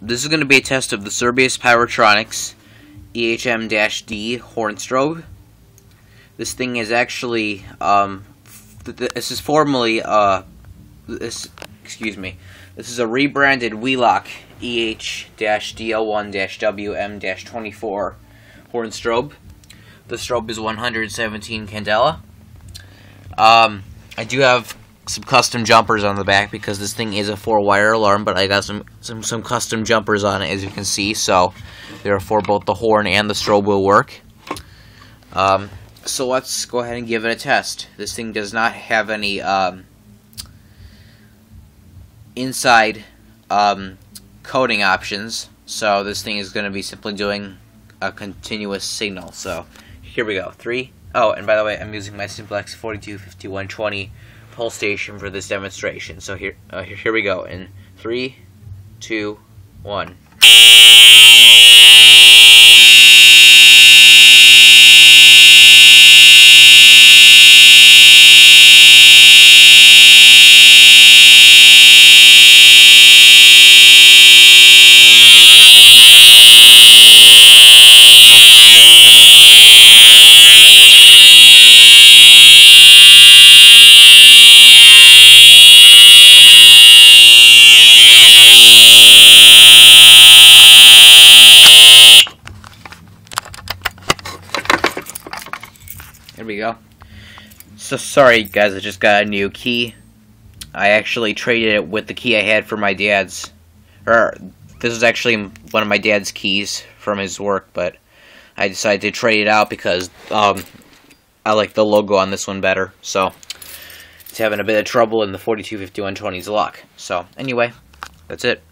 this is going to be a test of the Cerberus Pyrotronics EHM-D horn strobe. This thing is actually, um, th th this is formally, uh, this, excuse me, this is a rebranded Wheelock EH-DL1-WM-24 horn strobe. The strobe is 117 candela. Um, I do have some custom jumpers on the back because this thing is a four wire alarm, but I got some, some, some custom jumpers on it as you can see, so therefore both the horn and the strobe will work. Um, so let's go ahead and give it a test. This thing does not have any um, inside um, coding options, so this thing is going to be simply doing a continuous signal. So here we go. Three. Oh, and by the way, I'm using my Simplex 425120 pulse station for this demonstration. So here, uh, here, here we go. In three, two, one. Go. So sorry guys, I just got a new key. I actually traded it with the key I had for my dad's. Or, this is actually one of my dad's keys from his work, but I decided to trade it out because um, I like the logo on this one better. So, it's having a bit of trouble in the 425120's lock. So, anyway, that's it.